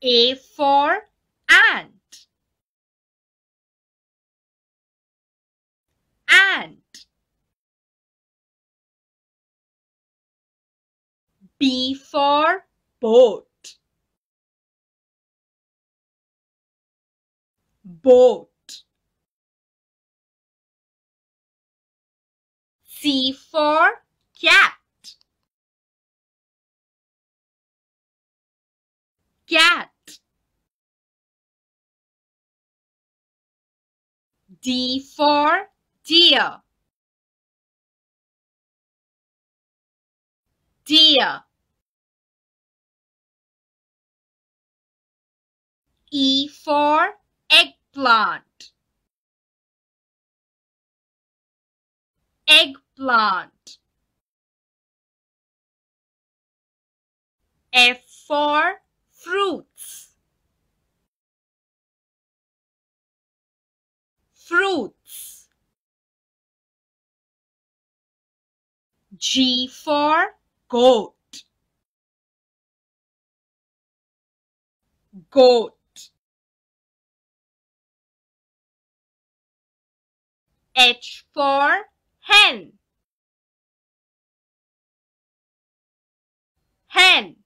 A for ant. Ant. B for boat. Boat. C for cat. Cat. D for deer. Deer. E for eggplant. Eggplant. F for fruits. Fruits. G for goat. Goat. H for hen. Hen.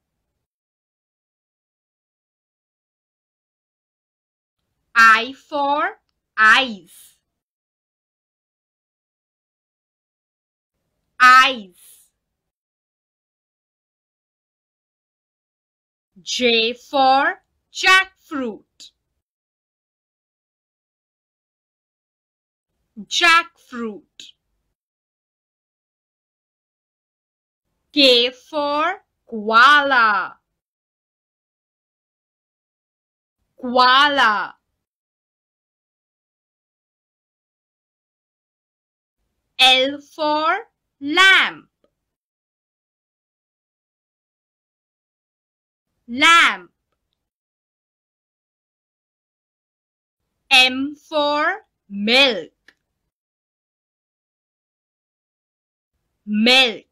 I for eyes. Eyes. J for jackfruit. Jackfruit. K for koala. Koala. L for lamp. Lamp. M for milk. Milk.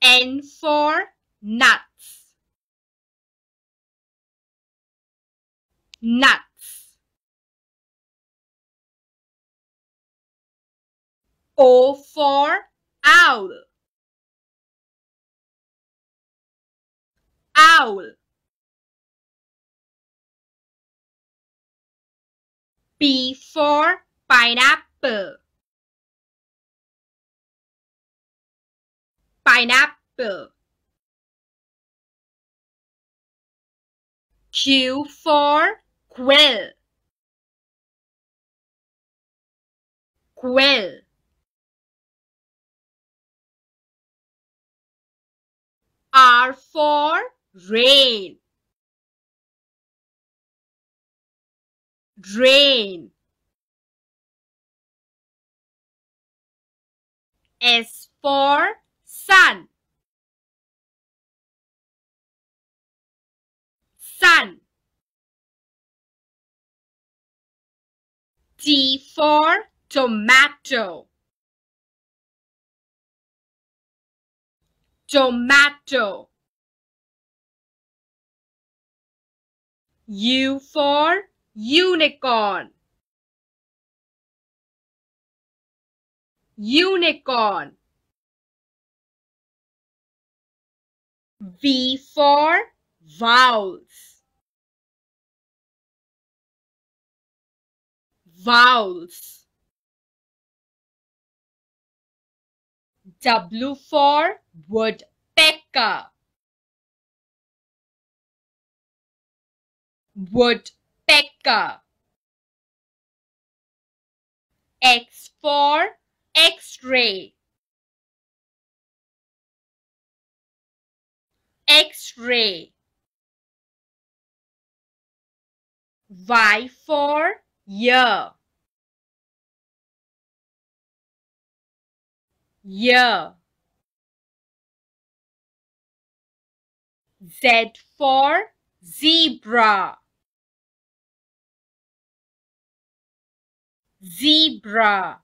N for nuts. Nuts. O for owl. Owl. P for pineapple. Pineapple. Q for quill. Quill. R for rain. Rain. S for sun. Sun. T for tomato. Tomato. U for unicorn. Unicorn. V for vowels. Vowels. W for woodpecker. Woodpecker. X for X-ray. X-ray. Y for year. Year. Z for zebra. Zebra.